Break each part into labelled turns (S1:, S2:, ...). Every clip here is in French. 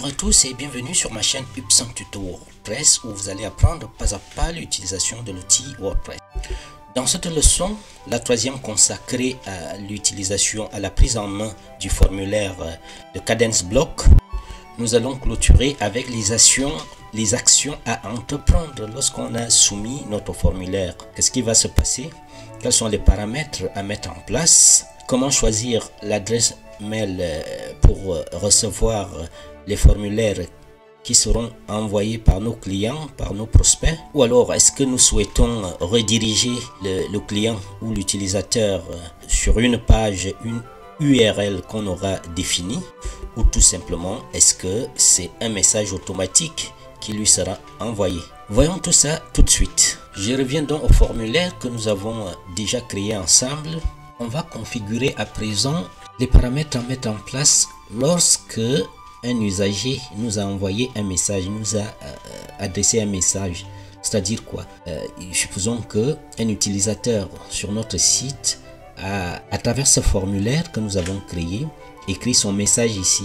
S1: Bonjour à tous et bienvenue sur ma chaîne Upson Tuto WordPress où vous allez apprendre pas à pas l'utilisation de l'outil WordPress. Dans cette leçon, la troisième consacrée à l'utilisation, à la prise en main du formulaire de Cadence Block, nous allons clôturer avec les actions, les actions à entreprendre lorsqu'on a soumis notre formulaire. Qu'est-ce qui va se passer? Quels sont les paramètres à mettre en place? Comment choisir l'adresse mail pour recevoir les formulaires qui seront envoyés par nos clients, par nos prospects Ou alors est-ce que nous souhaitons rediriger le, client ou l'utilisateur sur une page, une URL qu'on aura définie? Ou tout simplement est-ce que c'est un message automatique qui lui sera envoyé? Voyons tout ça tout de suite. Je reviens donc au formulaire que nous avons déjà créé ensemble. On va configurer à présent les paramètres à mettre en place lorsque un usager nous a envoyé un message, nous a euh, adressé un message. C'est-à-dire quoi? Euh, Supposons que un utilisateur sur notre site a, à travers ce formulaire que nous avons créé, écrit son message ici.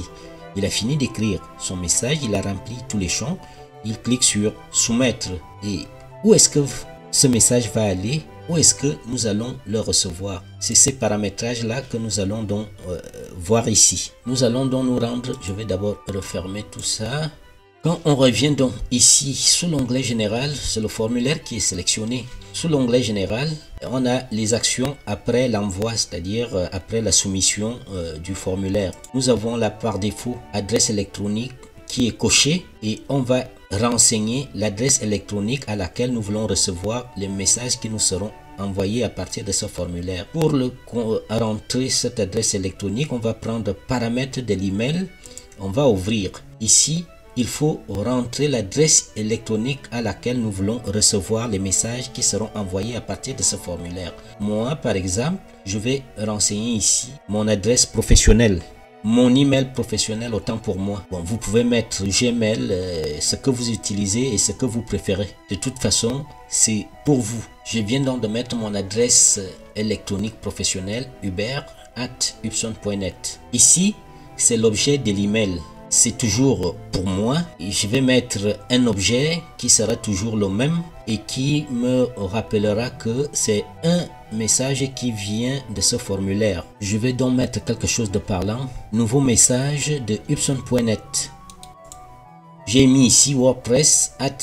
S1: Il a fini d'écrire son message, il a rempli tous les champs, il clique sur soumettre. Et où est-ce que ce message va aller? Où est-ce que nous allons le recevoir? C'est ces paramétrages-là que nous allons donc euh, voir ici. Nous allons donc nous rendre, je vais d'abord refermer tout ça. Quand on revient donc ici sous l'onglet général, c'est le formulaire qui est sélectionné. Sous l'onglet général, on a les actions après l'envoi, c'est-à-dire euh, après la soumission euh, du formulaire. Nous avons la par défaut adresse électronique qui est cochée et on va renseigner l'adresse électronique à laquelle nous voulons recevoir les messages qui nous seront envoyés à partir de ce formulaire. Pour rentrer cette adresse électronique, on va prendre paramètres de l'email. On va ouvrir. Ici, il faut rentrer l'adresse électronique à laquelle nous voulons recevoir les messages qui seront envoyés à partir de ce formulaire. Moi, par exemple, je vais renseigner ici mon adresse professionnelle mon email professionnel autant pour moi. Bon, vous pouvez mettre Gmail, euh, ce que vous utilisez et ce que vous préférez. De toute façon, c'est pour vous. Je viens donc de mettre mon adresse électronique professionnelle hubert at Ici, c'est l'objet de l'email c'est toujours pour moi. Je vais mettre un objet qui sera toujours le même et qui me rappellera que c'est un message qui vient de ce formulaire. Je vais donc mettre quelque chose de parlant. Nouveau message de Upson.net. J'ai mis ici WordPress at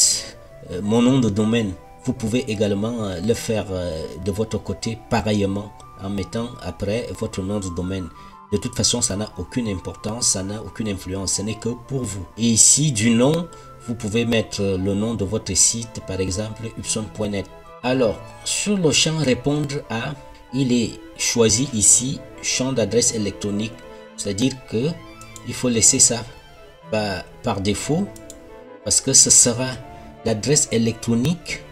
S1: euh, mon nom de domaine. Vous pouvez également euh, le faire euh, de votre côté pareillement en mettant après votre nom de domaine. De toute façon, ça n'a aucune importance, ça n'a aucune influence, ce n'est que pour vous. Et ici, du nom, vous pouvez mettre le nom de votre site, par exemple, upson.net. Alors, sur le champ répondre à, il est choisi ici champ d'adresse électronique. C'est-à-dire que il faut laisser ça par, défaut parce que ce sera l'adresse électronique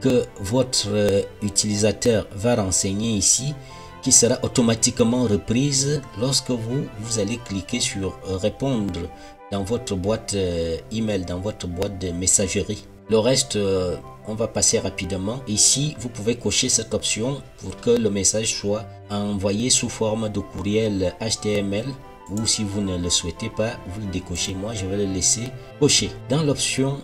S1: que votre euh, utilisateur va renseigner ici qui sera automatiquement reprise lorsque vous, vous allez cliquer sur répondre dans votre boîte euh, email, dans votre boîte de messagerie. Le reste, euh, on va passer rapidement. Ici, vous pouvez cocher cette option pour que le message soit envoyé sous forme de courriel HTML ou si vous ne le souhaitez pas, vous le décochez. Moi, je vais le laisser cocher. Dans l'option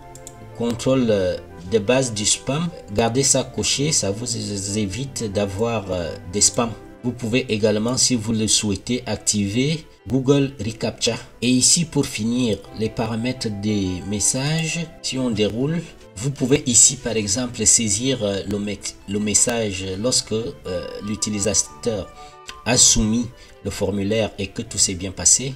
S1: contrôle euh, de base du spam, gardez ça coché, ça vous évite d'avoir des spams. Vous pouvez également, si vous le souhaitez, activer Google Recaptcha. Et ici, pour finir, les paramètres des messages, si on déroule, vous pouvez ici, par exemple, saisir euh, le, message lorsque euh, l'utilisateur a soumis le formulaire et que tout s'est bien passé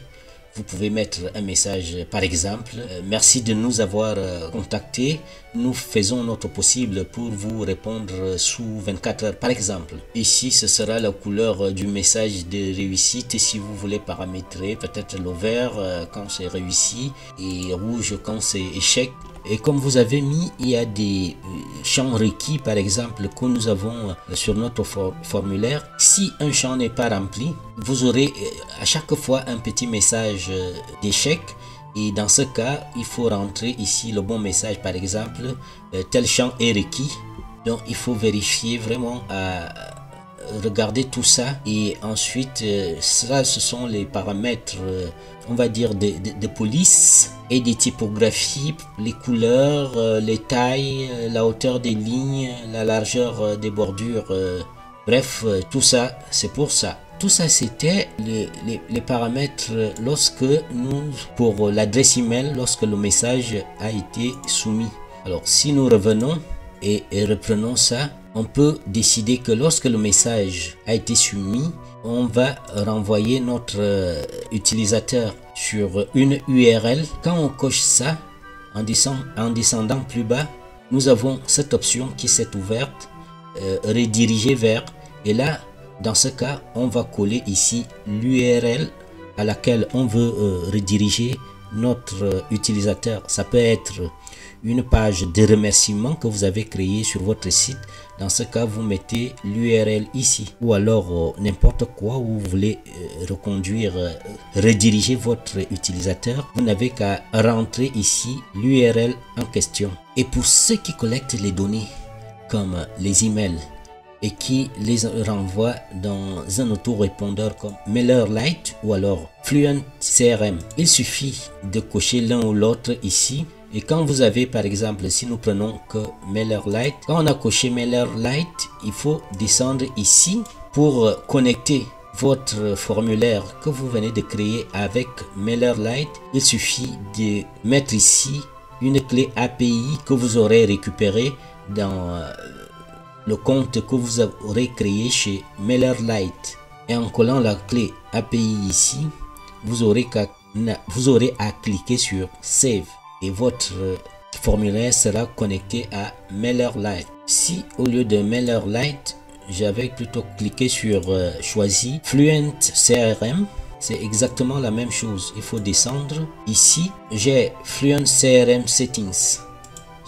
S1: vous pouvez mettre un message par exemple. Euh, merci de nous avoir euh, contacté nous faisons notre possible pour vous répondre sous 24 heures par exemple. Ici ce sera la couleur du message de réussite. Et si vous voulez paramétrer peut-être le vert euh, quand c'est réussi et rouge quand c'est échec et comme vous avez mis, il y a des euh, champs requis, par exemple, que nous avons euh, sur notre formulaire. Si un champ n'est pas rempli, vous aurez euh, à chaque fois un petit message d'échec. Et dans ce cas, il faut rentrer ici le bon message, par exemple, tel champ est requis. Donc, il faut vérifier vraiment à regarder tout ça et ensuite ça ce sont les paramètres on va dire de, de, police et des typographies, les couleurs, les tailles, la hauteur des lignes, la largeur des bordures. Bref, tout ça, c'est pour ça. Tout ça, c'était les, les, paramètres lorsque nous, pour l'adresse email, lorsque le message a été soumis. Alors, si nous revenons et, reprenons ça, on peut décider que lorsque le message a été soumis, on va renvoyer notre euh, utilisateur sur une URL. Quand on coche ça, en, en descendant plus bas, nous avons cette option qui s'est ouverte, euh, rediriger vers. Et là, dans ce cas, on va coller ici l'URL à laquelle on veut euh, rediriger notre utilisateur. Ça peut être une page de remerciement que vous avez créée sur votre site. Dans ce cas, vous mettez l'URL ici. Ou alors euh, n'importe quoi où vous voulez reconduire, rediriger votre utilisateur. Vous n'avez qu'à rentrer ici l'URL en question. Et pour ceux qui collectent les données, comme les emails, et qui les renvoie dans un autorépondeur comme MailerLite ou alors Fluent CRM. Il suffit de cocher l'un ou l'autre ici et quand vous avez par exemple, si nous prenons que MailerLite, quand on a coché MailerLite, il faut descendre ici pour connecter votre formulaire que vous venez de créer avec MailerLite. Il suffit de mettre ici une clé API que vous aurez récupérée dans euh, le compte que vous aurez créé chez MailerLite. Et en collant la clé API ici, vous aurez, vous aurez à cliquer sur Save et votre formulaire sera connecté à MailerLite. Si au lieu de MailerLite, j'avais plutôt cliqué sur euh, choisi Fluent CRM, c'est exactement la même chose. Il faut descendre. Ici, j'ai Fluent CRM Settings.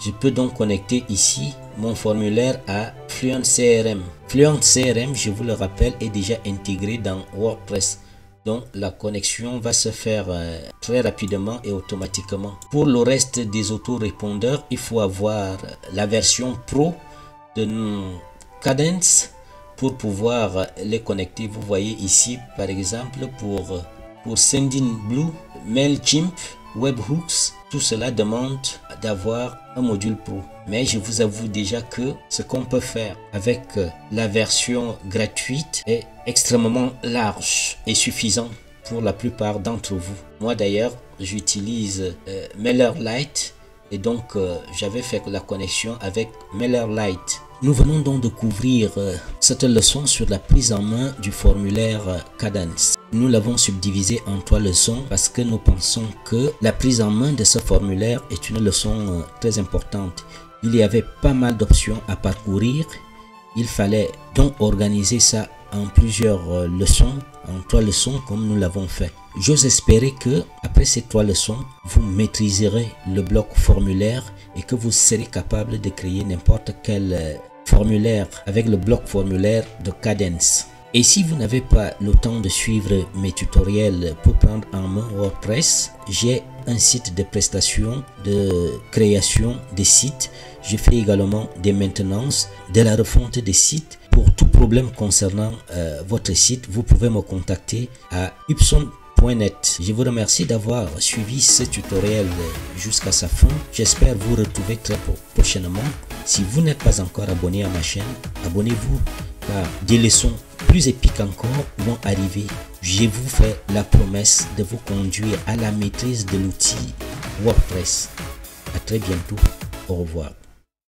S1: Je peux donc connecter ici mon formulaire à Fluent CRM. Fluent CRM, je vous le rappelle, est déjà intégré dans WordPress. Donc la connexion va se faire euh, très rapidement et automatiquement. Pour le reste des autorépondeurs, il faut avoir la version pro de Cadence pour pouvoir les connecter. Vous voyez ici par exemple pour, pour Sendinblue, MailChimp, Webhooks, tout cela demande d'avoir un module pro. Mais je vous avoue déjà que ce qu'on peut faire avec euh, la version gratuite est extrêmement large et suffisant pour la plupart d'entre vous. Moi d'ailleurs, j'utilise euh, MailerLite et donc euh, j'avais fait la connexion avec MailerLite. Nous venons donc de couvrir cette leçon sur la prise en main du formulaire Cadence. Nous l'avons subdivisé en trois leçons parce que nous pensons que la prise en main de ce formulaire est une leçon euh, très importante. Il y avait pas mal d'options à parcourir. Il fallait donc organiser ça en plusieurs euh, leçons, en trois leçons comme nous l'avons fait. J'ose espérer que après ces trois leçons, vous maîtriserez le bloc formulaire et que vous serez capable de créer n'importe quel euh, formulaire avec le bloc formulaire de Cadence. Et si vous n'avez pas le temps de suivre mes tutoriels pour prendre en main WordPress, j'ai un site de prestation de création des sites. Je fais également des maintenances, de la refonte des sites. Pour tout problème concernant euh, votre site, vous pouvez me contacter à upson.net. Je vous remercie d'avoir suivi ce tutoriel jusqu'à sa fin. J'espère vous retrouver très prochainement. Si vous n'êtes pas encore abonné à ma chaîne, abonnez-vous car des leçons plus épiques encore vont arriver. Je vous fais la promesse de vous conduire à la maîtrise de l'outil WordPress. À très bientôt. Au revoir.